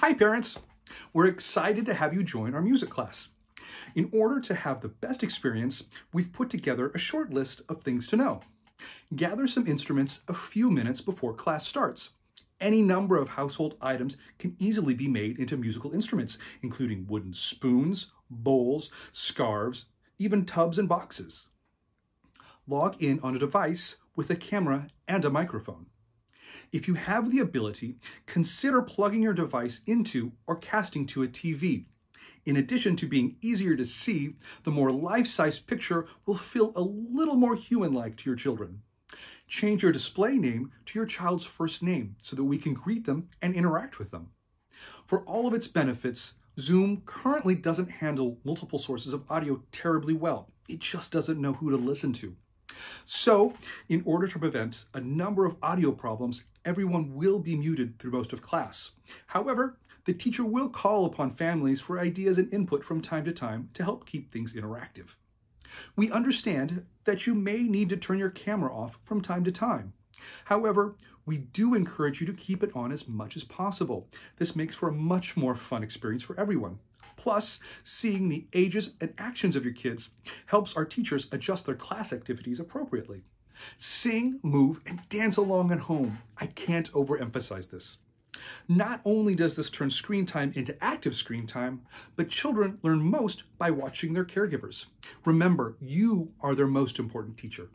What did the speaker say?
Hi parents! We're excited to have you join our music class. In order to have the best experience, we've put together a short list of things to know. Gather some instruments a few minutes before class starts. Any number of household items can easily be made into musical instruments, including wooden spoons, bowls, scarves, even tubs and boxes. Log in on a device with a camera and a microphone. If you have the ability, consider plugging your device into or casting to a TV. In addition to being easier to see, the more life-size picture will feel a little more human-like to your children. Change your display name to your child's first name so that we can greet them and interact with them. For all of its benefits, Zoom currently doesn't handle multiple sources of audio terribly well. It just doesn't know who to listen to. So, in order to prevent a number of audio problems, everyone will be muted through most of class. However, the teacher will call upon families for ideas and input from time to time to help keep things interactive. We understand that you may need to turn your camera off from time to time. However, we do encourage you to keep it on as much as possible. This makes for a much more fun experience for everyone. Plus, seeing the ages and actions of your kids helps our teachers adjust their class activities appropriately. Sing, move, and dance along at home. I can't overemphasize this. Not only does this turn screen time into active screen time, but children learn most by watching their caregivers. Remember, you are their most important teacher.